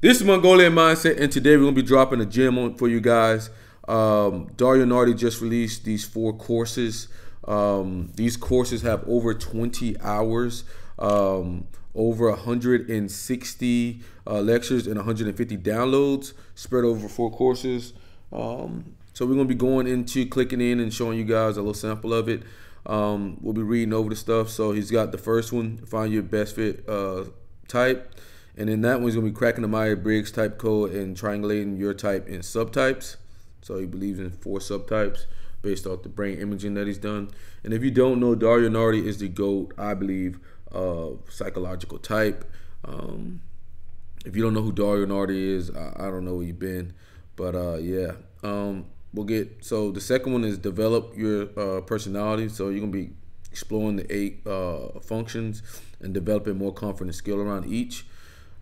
This is Mongolian Mindset, and today we're gonna be dropping a gem on for you guys. Um, Dario Nardi just released these four courses. Um, these courses have over 20 hours, um, over 160 uh, lectures, and 150 downloads spread over four courses. Um, so we're gonna be going into clicking in and showing you guys a little sample of it. Um, we'll be reading over the stuff. So he's got the first one, find your best fit uh, type. And then that one's gonna be cracking the Myers-Briggs type code and triangulating your type in subtypes. So he believes in four subtypes based off the brain imaging that he's done. And if you don't know, Dario Nardi is the GOAT, I believe, of psychological type. Um, if you don't know who Dario Nardi is, I, I don't know where you've been. But uh, yeah, um, we'll get. So the second one is develop your uh, personality. So you're gonna be exploring the eight uh, functions and developing more confidence skill around each.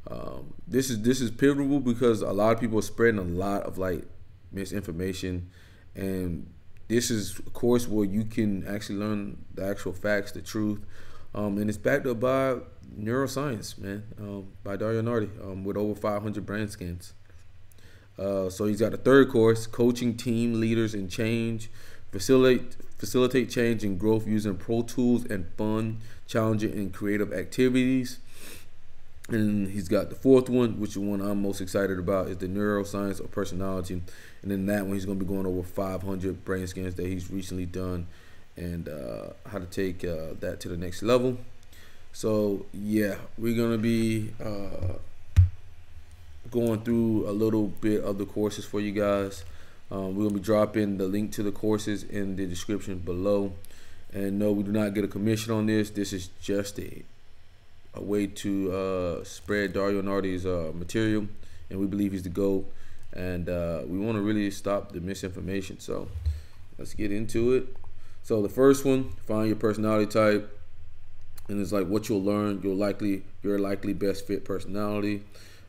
Um, this is this is pivotal because a lot of people are spreading a lot of like misinformation, and this is a course where you can actually learn the actual facts, the truth, um, and it's backed up by neuroscience, man, um, by Dario Nardi, um, with over 500 brain scans. Uh, so he's got a third course, coaching team leaders and change, facilitate facilitate change and growth using pro tools and fun, challenging and creative activities. And he's got the fourth one, which the one I'm most excited about, is the neuroscience of personality. And then that one, he's going to be going over 500 brain scans that he's recently done and uh, how to take uh, that to the next level. So, yeah, we're going to be uh, going through a little bit of the courses for you guys. Um, we're going to be dropping the link to the courses in the description below. And no, we do not get a commission on this. This is just a a way to uh, spread Dario Nardi's uh, material, and we believe he's the GOAT. And uh, we want to really stop the misinformation. So let's get into it. So the first one, find your personality type, and it's like what you'll learn. You'll likely your likely best fit personality.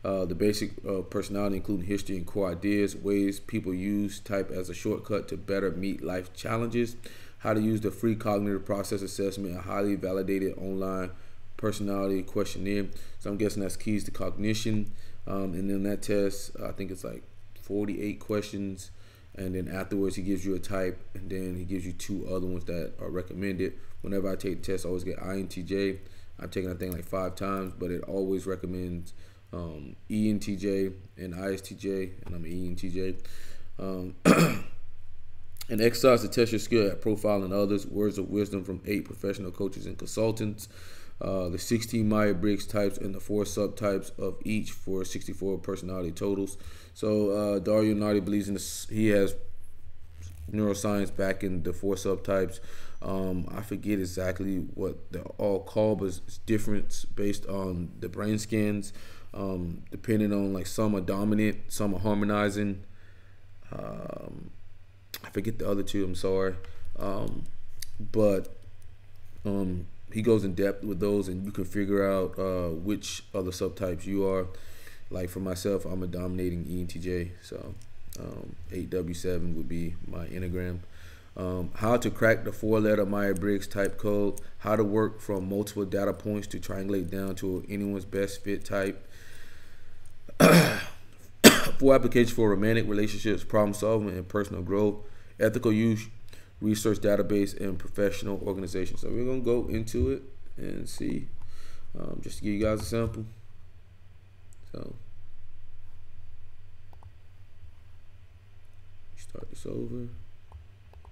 Uh, the basic uh, personality, including history and core ideas, ways people use type as a shortcut to better meet life challenges, how to use the free cognitive process assessment, a highly validated online personality questionnaire. So I'm guessing that's keys to cognition. Um, and then that test, I think it's like 48 questions. And then afterwards, he gives you a type, and then he gives you two other ones that are recommended. Whenever I take the test, I always get INTJ. I've taken that thing like five times, but it always recommends um, ENTJ and ISTJ, and I'm an ENTJ. Um, an exercise to test your skill at profiling others. Words of wisdom from eight professional coaches and consultants uh, the 16 Myers-Briggs types and the four subtypes of each for 64 personality totals. So uh, Dario Nardi believes in this. He has neuroscience back in the four subtypes. Um, I forget exactly what they're all called, but it's different based on the brain scans, um, depending on like some are dominant, some are harmonizing. Um, I forget the other two. I'm sorry, um, but um, he goes in depth with those, and you can figure out uh, which other subtypes you are. Like for myself, I'm a dominating ENTJ, so um, 8W7 would be my enneagram. Um, how to crack the four-letter Myers-Briggs type code. How to work from multiple data points to triangulate down to anyone's best fit type. Four applications for romantic relationships, problem solving, and personal growth. Ethical use research database and professional organization. So we're gonna go into it and see, um, just to give you guys a sample. So start this over.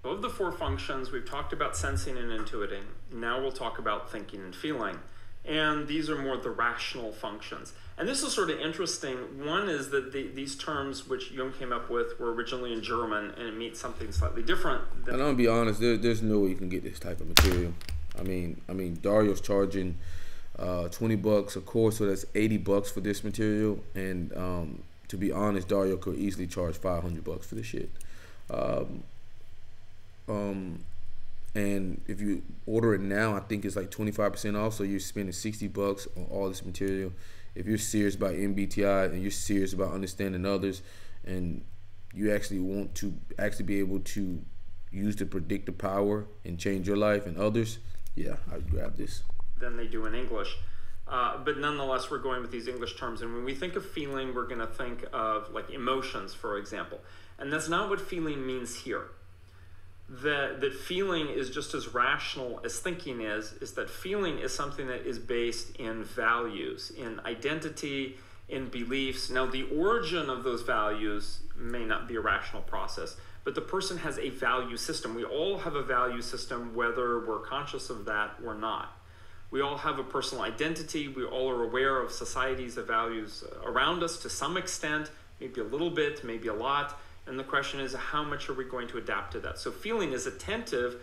Of the four functions, we've talked about sensing and intuiting. Now we'll talk about thinking and feeling. And these are more the rational functions. And this is sort of interesting. One is that the, these terms, which Jung came up with, were originally in German, and it means something slightly different. and I'm gonna be honest, there, there's no way you can get this type of material. I mean, I mean, Dario's charging uh, 20 bucks a course, so that's 80 bucks for this material. And um, to be honest, Dario could easily charge 500 bucks for this shit. Um, um, and if you order it now, I think it's like 25% off. So you're spending 60 bucks on all this material if you're serious about MBTI and you're serious about understanding others, and you actually want to actually be able to use the predictive power and change your life and others, yeah, I'd grab this. Than they do in English. Uh, but nonetheless, we're going with these English terms. And when we think of feeling, we're going to think of like emotions, for example. And that's not what feeling means here. That, that feeling is just as rational as thinking is, is that feeling is something that is based in values, in identity, in beliefs. Now, the origin of those values may not be a rational process, but the person has a value system. We all have a value system, whether we're conscious of that or not. We all have a personal identity. We all are aware of society's values around us to some extent, maybe a little bit, maybe a lot. And the question is, how much are we going to adapt to that? So, feeling is attentive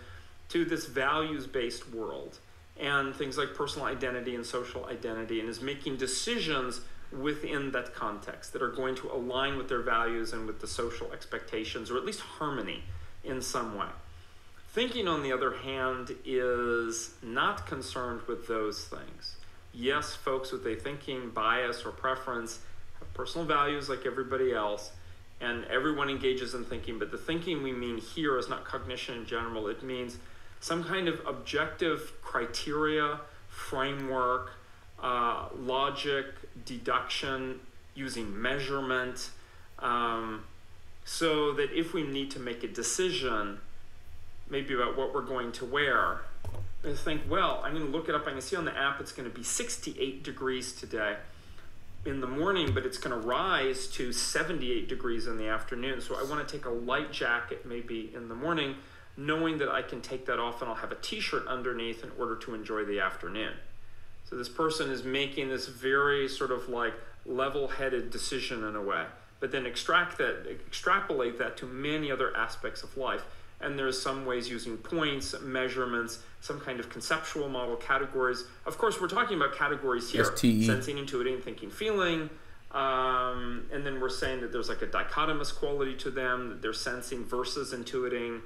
to this values based world and things like personal identity and social identity, and is making decisions within that context that are going to align with their values and with the social expectations, or at least harmony in some way. Thinking, on the other hand, is not concerned with those things. Yes, folks with a thinking bias or preference have personal values like everybody else, and everyone engages in thinking, but the thinking we mean here is not cognition in general. It means some kind of objective criteria, framework, uh, logic, deduction, using measurement, um, so that if we need to make a decision, maybe about what we're going to wear. I think, well, I'm going to look it up. I can see on the app it's going to be 68 degrees today in the morning, but it's going to rise to 78 degrees in the afternoon. So I want to take a light jacket maybe in the morning, knowing that I can take that off and I'll have a t shirt underneath in order to enjoy the afternoon. So this person is making this very sort of like level headed decision in a way, but then extract that, extrapolate that to many other aspects of life and there's some ways using points, measurements, some kind of conceptual model, categories. Of course, we're talking about categories here: STE. sensing, intuiting, thinking, feeling. Um, and then we're saying that there's like a dichotomous quality to them, that they're sensing versus intuiting.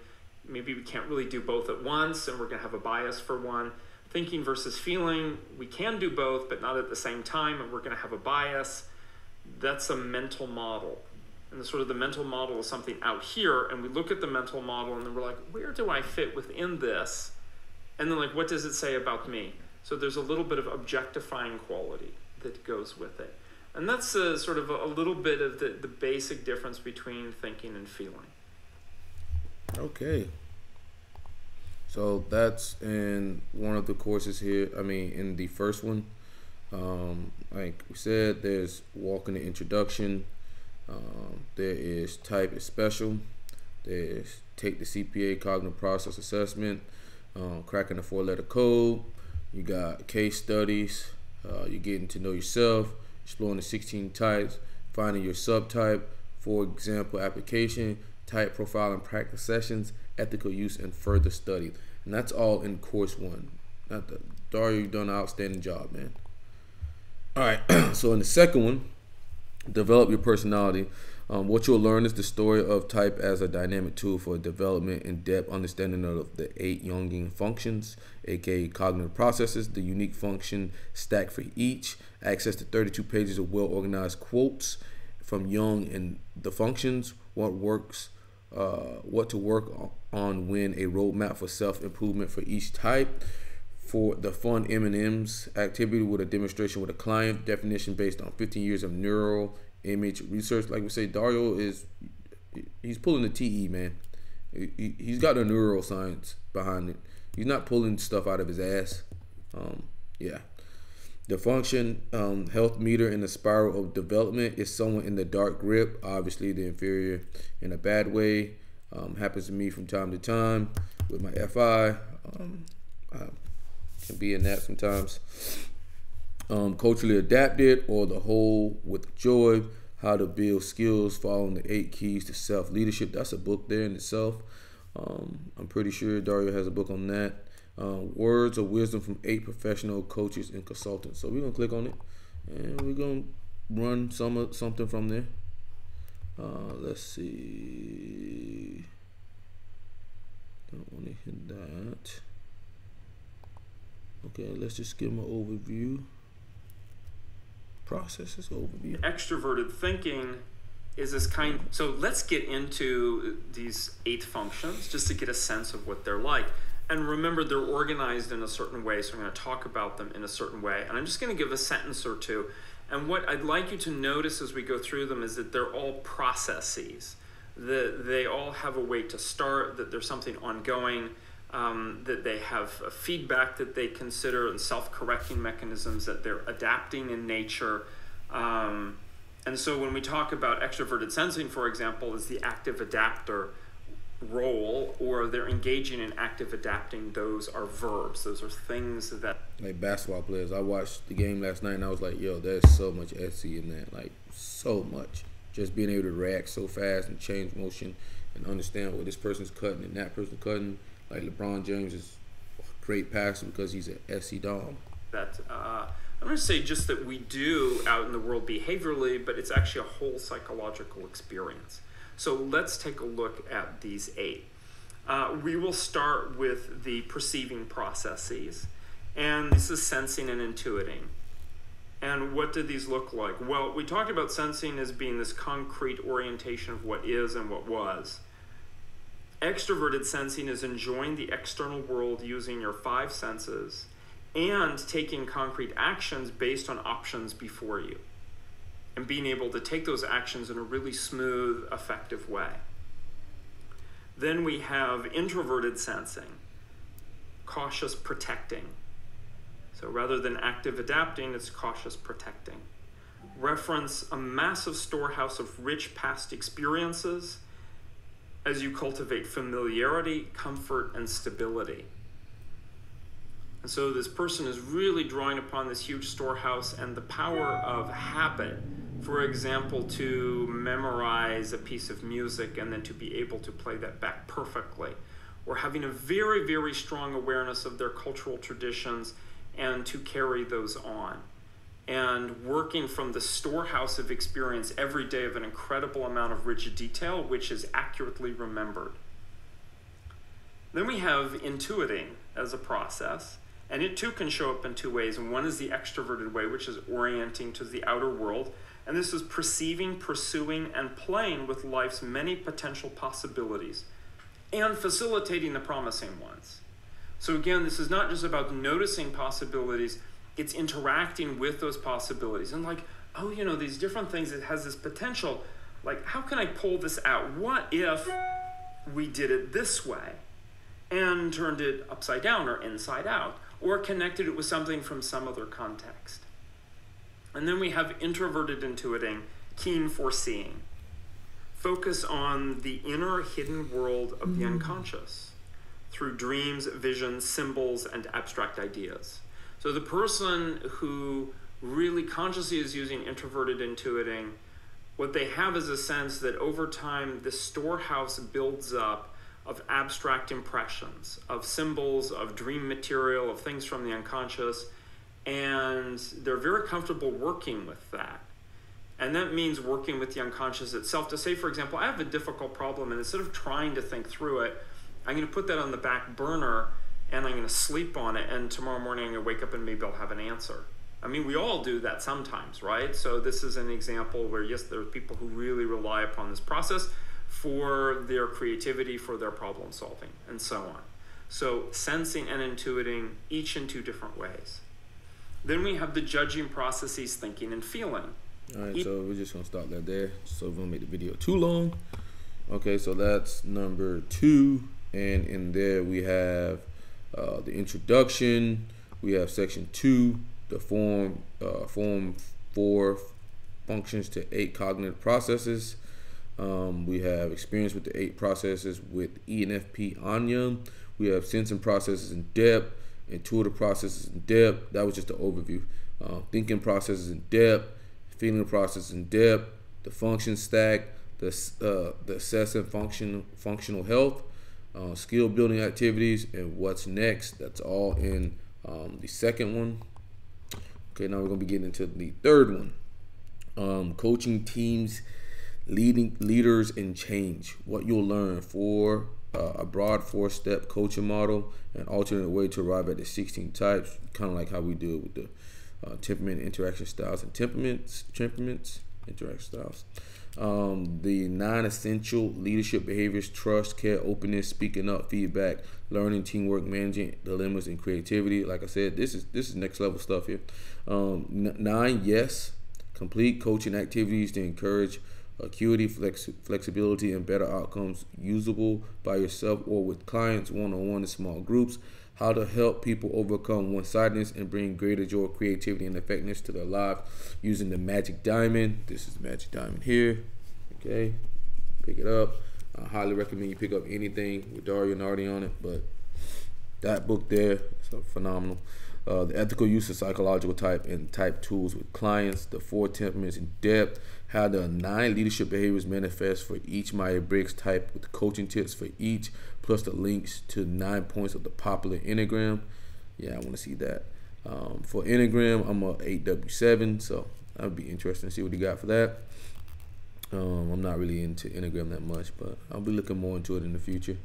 Maybe we can't really do both at once, and we're going to have a bias for one. Thinking versus feeling, we can do both, but not at the same time, and we're going to have a bias. That's a mental model and the sort of the mental model is something out here and we look at the mental model and then we're like where do i fit within this? And then like what does it say about me? So there's a little bit of objectifying quality that goes with it. And that's a, sort of a, a little bit of the, the basic difference between thinking and feeling. Okay. So that's in one of the courses here i mean in the first one. Um, like we said there's walking the introduction um, there is type is special. There's take the CPA cognitive process assessment, um, cracking the four letter code. You got case studies. Uh, you're getting to know yourself, exploring the 16 types, finding your subtype. For example, application, type profile and practice sessions, ethical use, and further study. And that's all in course one. Dario, you've done an outstanding job, man. All right, so in the second one, develop your personality. Um, what you'll learn is the story of type as a dynamic tool for development and depth understanding of the eight Jungian functions, aka cognitive processes, the unique function stack for each, access to 32 pages of well organized quotes from Jung and the functions, what works, uh, what to work on when a roadmap for self improvement for each type. For the fun M&Ms activity with a demonstration with a client, definition based on 15 years of neural image research. Like we say, Dario is he's pulling the TE man. He, he's got the neuroscience behind it. He's not pulling stuff out of his ass. Um, yeah. The function um, health meter in the spiral of development is someone in the dark grip. Obviously, the inferior in a bad way. Um, happens to me from time to time with my FI. Um, I can be in that sometimes. Um, culturally adapted or the whole with joy how to build skills following the eight keys to self leadership that's a book there in itself. Um, i'm pretty sure dario has a book on that. Uh, words of wisdom from eight professional coaches and consultants. So we're gonna click on it and we're gonna run some something from there. Uh, let's see. Don't want to hit that okay let's just give them an overview processes overview. Extroverted thinking is this kind. So let's get into these eight functions just to get a sense of what they're like. and remember, they're organized in a certain way, so I'm going to talk about them in a certain way. And I'm just going to give a sentence or two. And what I'd like you to notice as we go through them is that they're all processes. That they all have a way to start, that there's something ongoing, um, that they have feedback that they consider and self correcting mechanisms, that they're adapting in nature. Um, and so when we talk about extroverted sensing, for example, is the active adapter, role or they're engaging in active adapting, those are verbs. Those are things that. Like basketball players. I watched the game last night and I was like, yo, there's so much SE in that. Like, so much. Just being able to react so fast and change motion and understand what this person's cutting and that person's cutting. Like, LeBron James is a great passer because he's an SE dom. That, uh, I'm going to say just that we do out in the world behaviorally, but it's actually a whole psychological experience. So let's take a look at these eight. Uh, we will start with the perceiving processes, and this is sensing and intuiting. And what did these look like? Well, we talked about sensing as being this concrete orientation of what is and what was. Extroverted sensing is enjoying the external world using your five senses and taking concrete actions based on options before you and being able to take those actions in a really smooth, effective way. Then we have introverted sensing, cautious protecting. So rather than active adapting, it's cautious protecting. Reference a massive storehouse of rich past experiences as you cultivate familiarity, comfort, and stability. And so this person is really drawing upon this huge storehouse and the power of habit for example, to memorize a piece of music and then to be able to play that back perfectly, or having a very, very strong awareness of their cultural traditions and to carry those on. And working from the storehouse of experience every day of an incredible amount of rich detail, which is accurately remembered. Then we have intuiting as a process. And it too can show up in two ways. And one is the extroverted way, which is orienting to the outer world. And this is perceiving, pursuing, and playing with life's many potential possibilities and facilitating the promising ones. So, again, this is not just about noticing possibilities, it's interacting with those possibilities. And, like, oh, you know, these different things, it has this potential. Like, how can I pull this out? What if we did it this way and turned it upside down or inside out, or connected it with something from some other context? And then we have introverted intuiting, keen foreseeing. Focus on the inner hidden world of mm-hmm. the unconscious through dreams, visions, symbols, and abstract ideas. So the person who really consciously is using introverted intuiting, what they have is a sense that over time this storehouse builds up of abstract impressions, of symbols, of dream material, of things from the unconscious and they're very comfortable working with that. And that means working with the unconscious itself to say, for example, I have a difficult problem, and instead of trying to think through it, I'm going to put that on the back burner and I'm going to sleep on it, and tomorrow morning I'm going to wake up and maybe I'll have an answer. I mean, we all do that sometimes, right? So, this is an example where, yes, there are people who really rely upon this process for their creativity, for their problem solving, and so on. So, sensing and intuiting each in two different ways. Then we have the judging processes, thinking and feeling. All right, so we're just gonna stop that there. So we don't make the video too long. Okay, so that's number two, and in there we have uh, the introduction. We have section two, the form uh, form four functions to eight cognitive processes. Um, we have experience with the eight processes with ENFP Anya. We have sensing processes in depth intuitive processes in depth. That was just an overview. Uh, thinking processes in depth, feeling processes in depth, the function stack, the uh, the assessing function functional health, uh, skill building activities, and what's next. That's all in um, the second one. Okay, now we're gonna be getting into the third one. Um, coaching teams, leading leaders in change. What you'll learn for uh, a broad four step coaching model, an alternate way to arrive at the 16 types, kind of like how we do it with the uh, temperament, interaction styles, and temperaments. Temperaments. interaction styles. Um, the non-essential leadership behaviors: trust, care, openness, speaking up, feedback, learning, teamwork, managing dilemmas, and creativity. Like I said, this is this is next level stuff here. Um, nine, yes, complete coaching activities to encourage acuity, flex, flexibility, and better outcomes usable by yourself or with clients, one on one in small groups. How to help people overcome one sidedness and bring greater joy, creativity, and effectiveness to their lives using the magic diamond. This is the magic diamond here. Okay, pick it up. I highly recommend you pick up anything with Dario Nardi on it, but that book there is phenomenal. Uh, the ethical use of psychological type and type tools with clients, the four temperaments in depth, how the nine leadership behaviors manifest for each Myers Briggs type with coaching tips for each, plus the links to nine points of the popular Enneagram. Yeah, I want to see that. Um, for Enneagram, I'm a 8W7, so I'd be interested to see what he got for that. Um, I'm not really into Enneagram that much, but I'll be looking more into it in the future.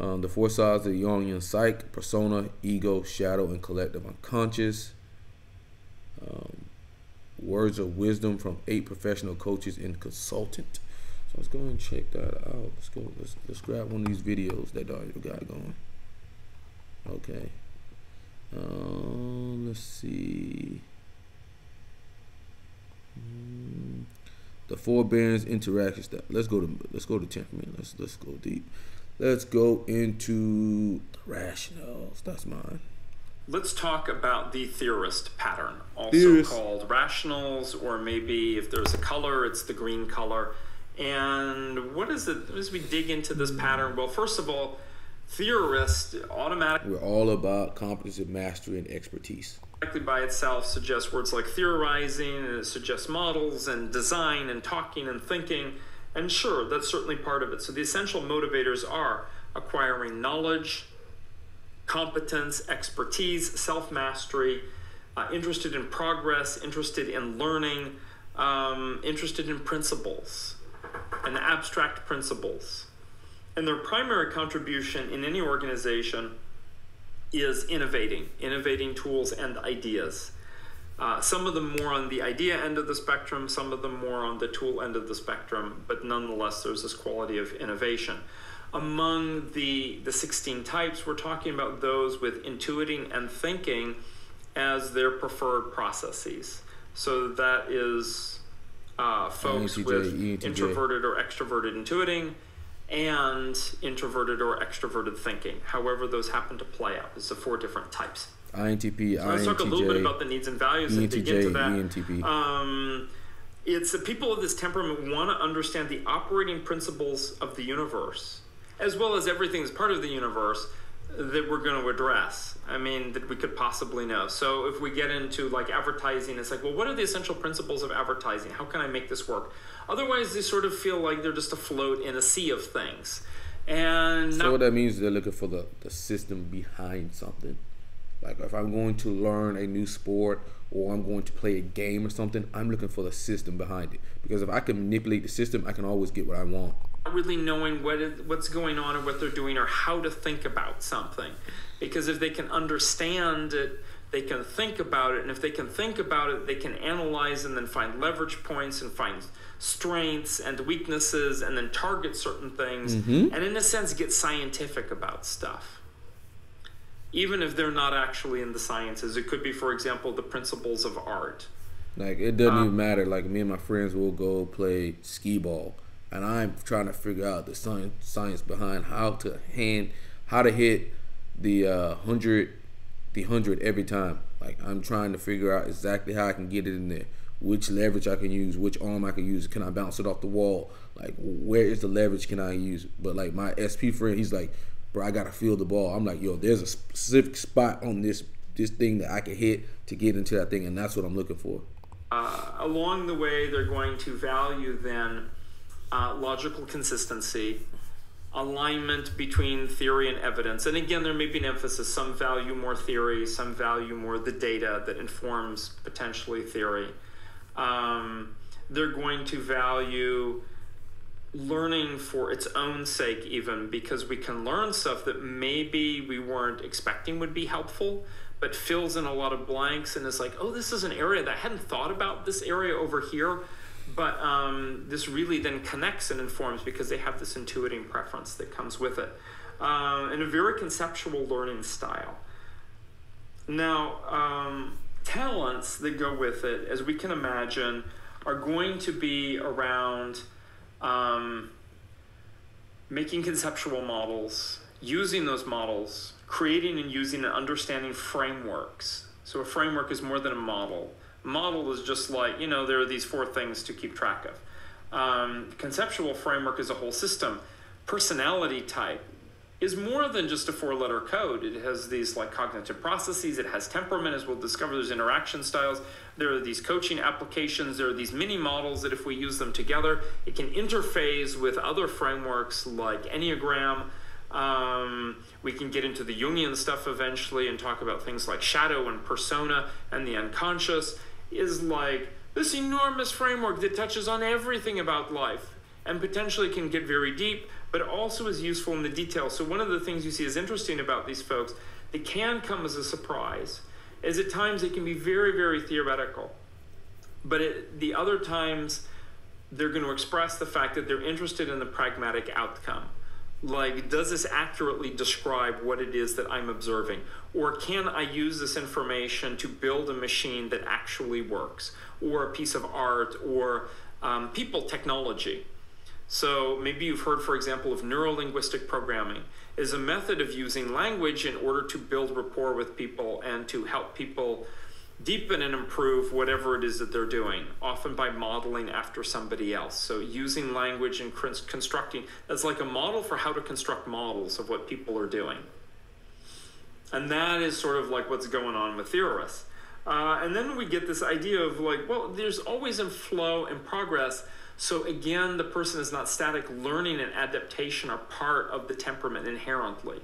Um, the four sides of the Jungian psyche, persona, ego, shadow, and collective unconscious. Um, words of wisdom from eight professional coaches and consultant. So let's go and check that out. Let's go. Let's let's grab one of these videos that Dario got going. Okay. Um, let's see. Mm, the forbearance interactions. Let's go to let's go to temperament. Let's let's go deep. Let's go into the rationals. That's mine. Let's talk about the theorist pattern, also theorist. called rationals, or maybe if there's a color, it's the green color. And what is it as we dig into this pattern? Well, first of all, theorist automatically. We're all about competence and mastery and expertise. By itself suggests words like theorizing, and it suggests models and design and talking and thinking. And sure, that's certainly part of it. So the essential motivators are acquiring knowledge, competence, expertise, self mastery, uh, interested in progress, interested in learning, um, interested in principles and abstract principles. And their primary contribution in any organization is innovating, innovating tools and ideas. Uh, some of them more on the idea end of the spectrum, some of them more on the tool end of the spectrum, but nonetheless, there's this quality of innovation. Among the, the 16 types, we're talking about those with intuiting and thinking as their preferred processes. So that is uh, folks ENTJ, with ENTJ. introverted or extroverted intuiting and introverted or extroverted thinking, however those happen to play out. It's the four different types. INTP, so let's talk a little bit about the needs and values ENTJ, and dig into that. ENTP. Um, it's the people of this temperament want to understand the operating principles of the universe, as well as everything that's part of the universe that we're going to address. I mean, that we could possibly know. So if we get into like advertising, it's like, well, what are the essential principles of advertising? How can I make this work? Otherwise, they sort of feel like they're just afloat in a sea of things. And so what that means is they're looking for the, the system behind something. Like if I'm going to learn a new sport or I'm going to play a game or something, I'm looking for the system behind it. Because if I can manipulate the system, I can always get what I want. Really knowing what is, what's going on or what they're doing or how to think about something. Because if they can understand it, they can think about it. And if they can think about it, they can analyze and then find leverage points and find strengths and weaknesses and then target certain things. Mm-hmm. And in a sense, get scientific about stuff even if they're not actually in the sciences. It could be, for example, the principles of art. Like it doesn't um, even matter. Like me and my friends will go play skee ball, and I'm trying to figure out the science science behind how to hand how to hit the uh, hundred the hundred every time. Like I'm trying to figure out exactly how I can get it in there. Which leverage I can use, which arm I can use. Can I bounce it off the wall? Like where is the leverage can I use? But like my SP friend, he's like, bro, I gotta feel the ball. I'm like, yo, there's a specific spot on this this thing that I can hit to get into that thing, and that's what I'm looking for. Uh, along the way, they're going to value then uh, logical consistency, alignment between theory and evidence. And again, there may be an emphasis. Some value more theory, some value more the data that informs potentially theory. Um, they're going to value learning for its own sake even because we can learn stuff that maybe we weren't expecting would be helpful but fills in a lot of blanks and is like oh this is an area that i hadn't thought about this area over here but um, this really then connects and informs because they have this intuiting preference that comes with it. Uh, in a very conceptual learning style. Now, um, talents that go with it, as we can imagine, are going to be around um, making conceptual models, using those models, creating and using and understanding frameworks. So, a framework is more than a model. Model is just like, you know, there are these four things to keep track of. Um, conceptual framework is a whole system. Personality type is more than just a four letter code. It has these like cognitive processes, it has temperament, as we'll discover, there's interaction styles. There are these coaching applications, there are these mini models that if we use them together, it can interface with other frameworks like Enneagram. Um, we can get into the Jungian stuff eventually and talk about things like shadow and persona and the unconscious. Is like this enormous framework that touches on everything about life and potentially can get very deep but also is useful in the details. So one of the things you see is interesting about these folks, they can come as a surprise, is at times they can be very, very theoretical. But at the other times, they're going to express the fact that they're interested in the pragmatic outcome. Like, does this accurately describe what it is that I'm observing? Or can I use this information to build a machine that actually works? Or a piece of art or um, people technology? So maybe you've heard, for example, of neurolinguistic programming is a method of using language in order to build rapport with people and to help people deepen and improve whatever it is that they're doing, often by modeling after somebody else. So using language and constructing, that's like a model for how to construct models of what people are doing. And that is sort of like what's going on with theorists. Uh, and then we get this idea of like, well, there's always in flow and progress so again, the person is not static. Learning and adaptation are part of the temperament inherently.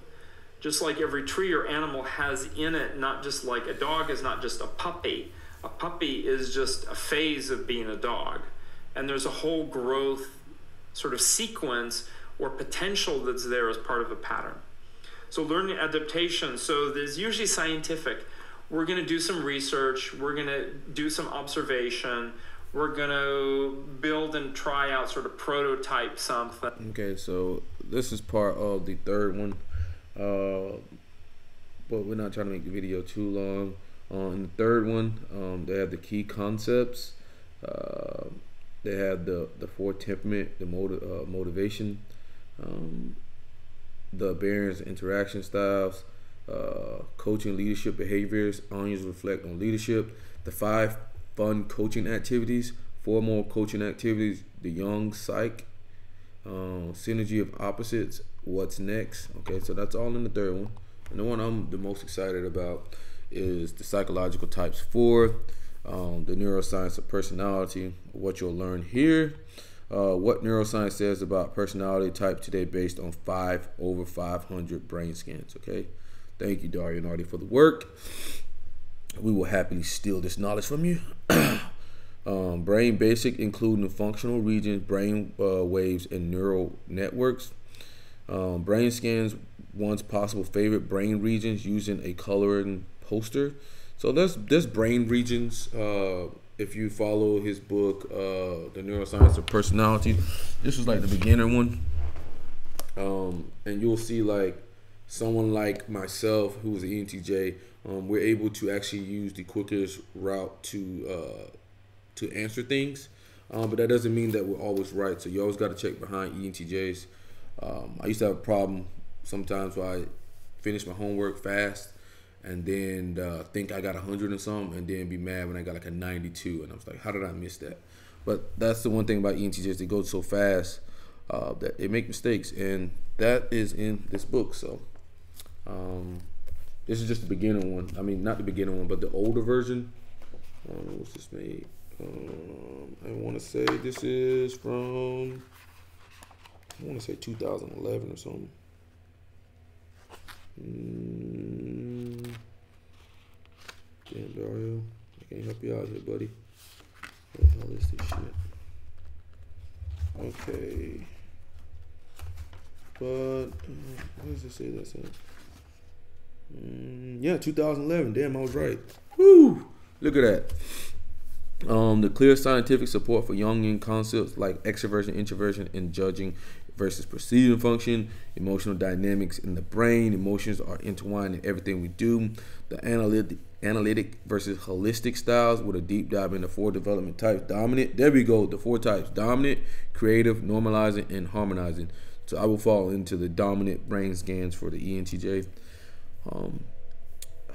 Just like every tree or animal has in it, not just like a dog is not just a puppy. A puppy is just a phase of being a dog. And there's a whole growth sort of sequence or potential that's there as part of a pattern. So learning adaptation, so there's usually scientific. We're going to do some research, we're going to do some observation, we're gonna build and try out sort of prototype something. Okay, so this is part of the third one, uh, but we're not trying to make the video too long. On uh, the third one, um, they have the key concepts. Uh, they have the the four temperament, the motiv- uh, motivation, um, the bearings, interaction styles, uh, coaching leadership behaviors. Onions reflect on leadership. The five fun coaching activities, formal coaching activities, the Jung psych, um, synergy of opposites, what's next. Okay, so that's all in the third one. And the one I'm the most excited about is the psychological types four, um, the neuroscience of personality, what you'll learn here. Uh, what neuroscience says about personality type today based on five over 500 brain scans. Okay, thank you, Dario Nardi, for the work we will happily steal this knowledge from you. um, brain basic, including the functional regions, brain uh, waves, and neural networks. Um, brain scans, one's possible favorite brain regions using a coloring poster. So there's there's brain regions. Uh, if you follow his book, uh, The Neuroscience of Personality, this was like the beginner one. Um, and you'll see like someone like myself, who was an ENTJ, um, we're able to actually use the quickest route to uh, to answer things. Um, but that doesn't mean that we're always right. So you always got to check behind ENTJs. Um, I used to have a problem sometimes where I finish my homework fast and then uh, think I got 100 or something and then be mad when I got like a 92. And I was like, how did I miss that? But that's the one thing about ENTJs. They go so fast uh, that they make mistakes. And that is in this book. So um, this is just the beginner one. I mean, not the beginner one, but the older version. Don't what's this made. Um, I want to say this is from. I want to say 2011 or something. Mm. Damn, Dario. I can't help you out here, buddy. What the hell is this shit? Okay. But, uh, what does it say that's in? Mm, yeah, 2011. Damn, I was right. Look at that. Um, the clear scientific support for Jungian concepts like extroversion, introversion, and judging versus perceiving function, emotional dynamics in the brain. Emotions are intertwined in everything we do. The analytic, analytic versus holistic styles with a deep dive into four development types. Dominant, there we go. The four types: dominant, creative, normalizing, and harmonizing. So I will fall into the dominant brain scans for the ENTJ. Um,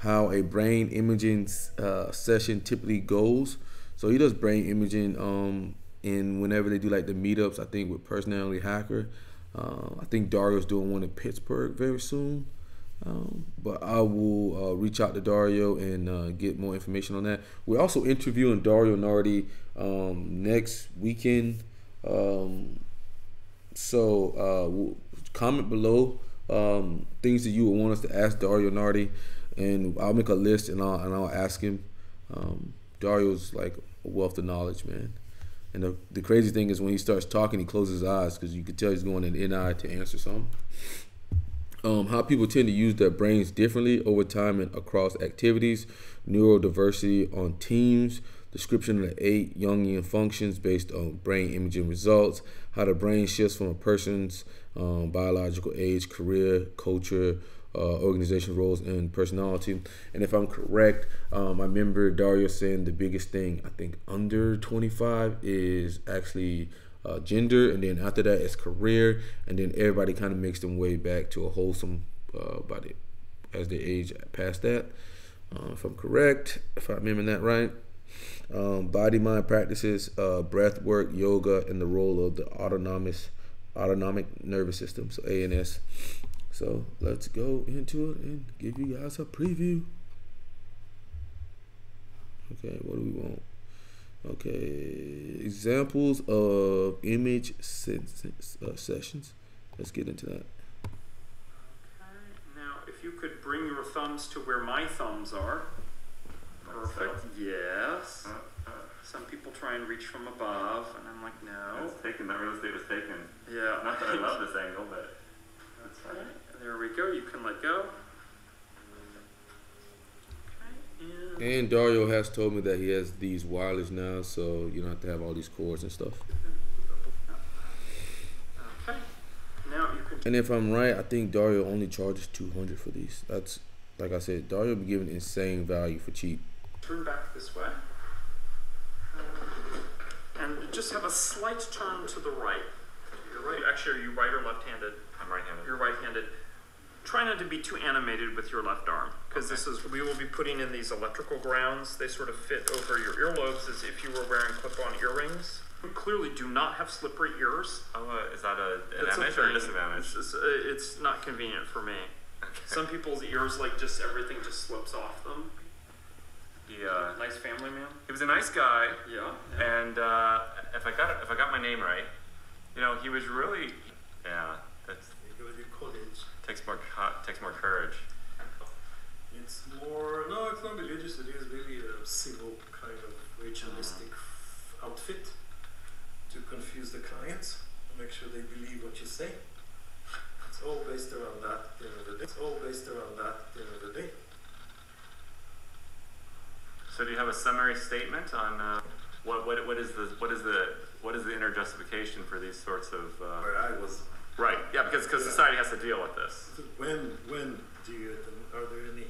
how a brain imaging uh, session typically goes. So he does brain imaging um, and whenever they do like the meetups, I think with Personality Hacker, uh, I think Dario's doing one in Pittsburgh very soon. Um, but I will uh, reach out to Dario and uh, get more information on that. We're also interviewing Dario Nardi um, next weekend. Um, so uh, comment below um, things that you would want us to ask Dario Nardi, and I'll make a list and I'll and I'll ask him. Um, Dario's like a wealth of knowledge, man. And the, the crazy thing is when he starts talking, he closes his eyes because you can tell he's going in NI to answer something. Um, how people tend to use their brains differently over time and across activities, neurodiversity on teams, description of the eight Jungian functions based on brain imaging results, how the brain shifts from a person's um, biological age, career, culture, uh, organization roles and personality. And if I'm correct, um, I remember Dario saying the biggest thing I think under 25 is actually uh, gender, and then after that it's career, and then everybody kind of makes them way back to a wholesome uh, the as they age past that. Uh, if I'm correct, if I remember that right. Um, body mind practices, uh, breath work, yoga, and the role of the autonomous autonomic nervous system, so ANS. So let's go into it and give you guys a preview. Okay, what do we want? Okay, examples of image uh, sessions. Let's get into that. Okay, now if you could bring your thumbs to where my thumbs are. Perfect. Yes. Uh, uh. Some people try and reach from above, and I'm like, no. It's taken. That real estate was taken. Yeah. Not that I love this angle, but that's fine. There we go. You can let go. Okay, and Dario has told me that he has these wireless now, so you don't have to have all these cords and stuff. Okay. Now you can. And if I'm right, I think Dario only charges 200 for these. That's like I said, Dario be giving insane value for cheap. Turn back this way. And just have a slight turn to the right. You're right. Actually, are you right or left-handed? I'm right-handed. You're right-handed try not to be too animated with your left arm because this is we will be putting in these electrical grounds they sort of fit over your earlobes as if you were wearing clip-on earrings we clearly do not have slippery ears oh uh, is that a an advantage or a disadvantage it's, it's, not convenient for me okay. some people's ears like just everything just slips off them yeah uh, nice family man he was a nice guy yeah, yeah. and uh, if i got if i got my name right you know he was really yeah that's takes more takes more courage. It's more no, it's not religious. It is really a civil kind of ritualistic uh-huh. outfit to confuse the clients, make sure they believe what you say. It's all based around that at the end of the day. It's all based around that at the end of the day. So do you have a summary statement on uh, what, what what is the what is the what is the inner justification for these sorts of? Uh, Where I was Right. Yeah, because because yeah. society has to deal with this. When when do you are there any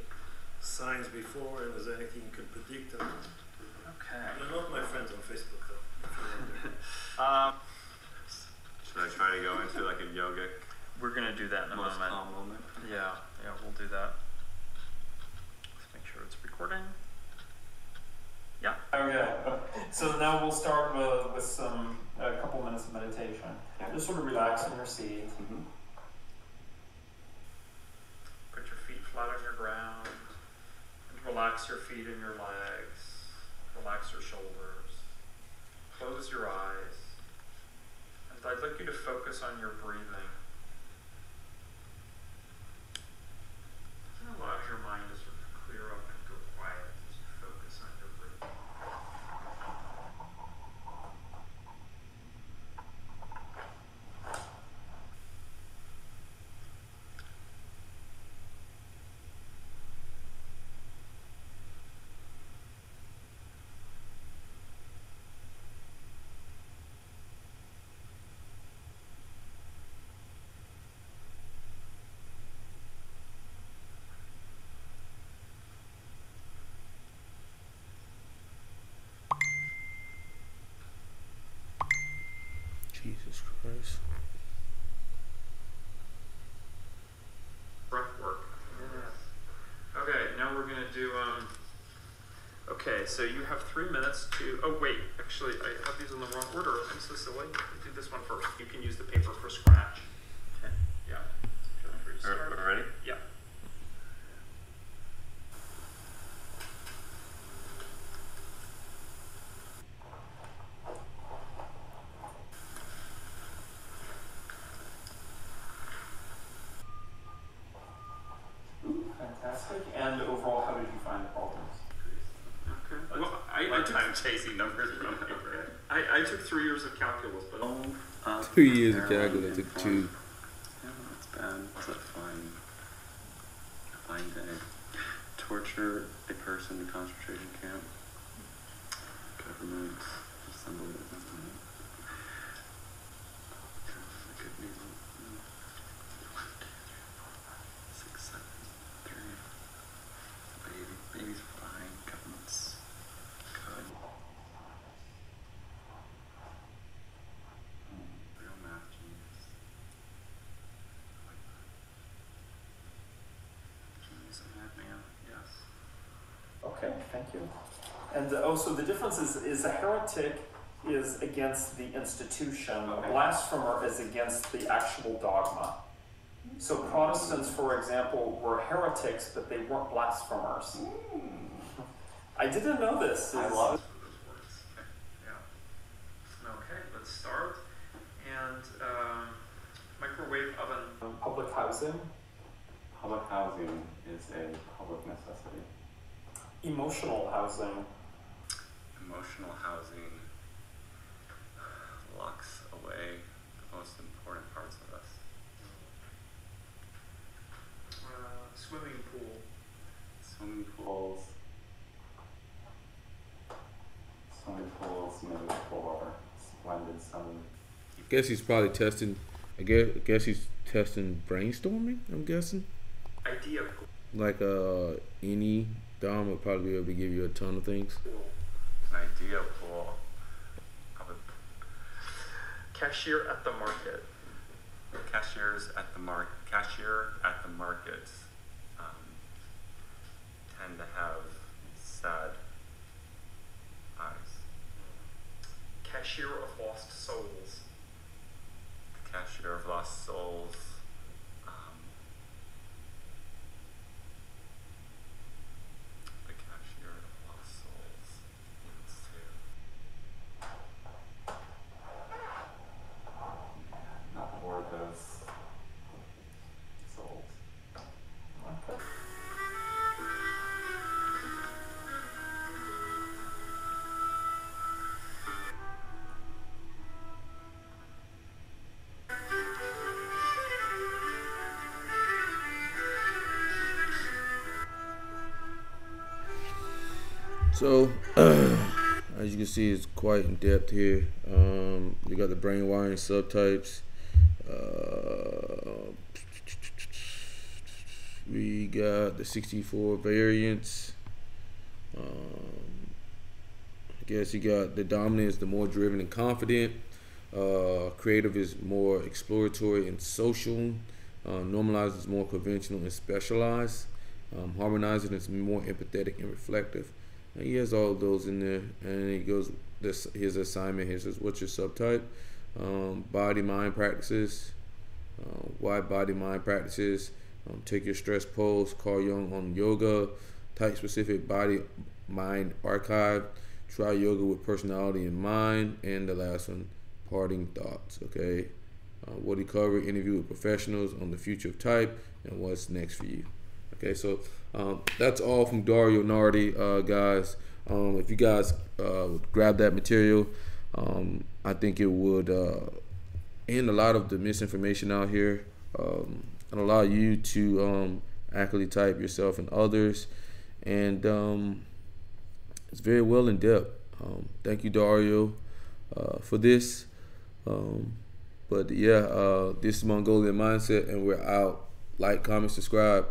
signs before and is there anything you can predict? And okay. They're not my friends on Facebook though. um, should I try to go into like a yogic? We're gonna do that in a most moment. calm moment. Yeah, yeah, we'll do that. Let's make sure it's recording. Yeah. Okay. So now we'll start with, with some a couple minutes of meditation. Just sort of relax in your seat. Mm-hmm. Put your feet flat on your ground. And relax your feet and your legs. Relax your shoulders. Close your eyes. And I'd like you to focus on your breathing. Allow your mind to sort of clear up and go quiet as you focus on your breathing. Jesus Christ. Breath work. Okay, now we're gonna do, um, okay, so you have three minutes to, oh wait, actually, I have these in the wrong order. I'm so silly. Do this one first. You can use the paper for scratch. Okay. Yeah. Feel free to Are, start. are we ready? Yeah. Fantastic. And overall, how did you find the problems? Okay. Well, I, I My took, time chasing numbers from paper. I, I took three years of calculus, but Uh, Two years of heroin calculus, and took fun. two. Yeah, that's bad. What's that fine? A fine day. Torture a person in a concentration camp. Government Okay, thank you. And uh, also, the difference is, is a heretic is against the institution, a blasphemer is against the actual dogma. So Protestants, for example, were heretics, but they weren't blasphemers. I didn't know this. I love it. yeah. Okay, let's start. And um, microwave oven. Public housing, Public housing is a public necessity. Emotional housing, Emotional housing locks away the most important parts of us. Uh, swimming pool. Swimming. Pools. Swimming pools made for splendid swimming. Guess he's probably testing. I guess, I guess he's testing brainstorming. I'm guessing. Idea. Like uh, any Dom would probably be able to give you a ton of things. An idea pool. I would Cashier at the market. cashiers at the mark cashier at the markets um, tend to have sad eyes. Cashier of lost souls. The cashier of lost souls. So, as you can see, it's quite in depth here. Um, you got the brain wiring subtypes. Uh, we got the 64 variants. Um, I guess you got the dominant is the more driven and confident. Uh, creative is more exploratory and social. Uh, normalized is more conventional and specialized. Um, harmonizing is more empathetic and reflective. And he has all those in there, and he goes this his assignment. He says, "What's your subtype?" Um, body mind practices. Uh, why body mind practices? Um, take your stress pulse. Carl Jung on yoga. Type specific body mind archive. Try yoga with personality in mind. And the last one, parting thoughts. Okay. Uh, what he covered, interview with professionals on the future of type and what's next for you. Okay, so um, that's all from Dario Nardi, uh, guys. Um, if you guys uh, grab that material, um, I think it would uh, end a lot of the misinformation out here um, and allow you to um, accurately type yourself and others. And um, it's very well in depth. Thank you, Dario, uh, for this. But yeah, uh, this is Mongolian Mindset, and we're out. Like, comment, subscribe.